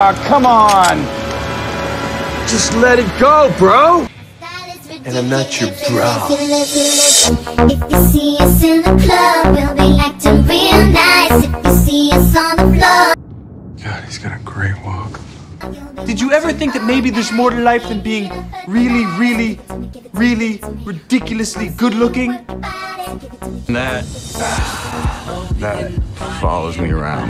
Ah, come on. Just let it go, bro. And I'm not your bro. If you see us in the club, we'll be acting real nice. If you see us on the floor. God, he's got a great walk. Did you ever think that maybe there's more to life than being really, really, really ridiculously good looking? That. That follows me around.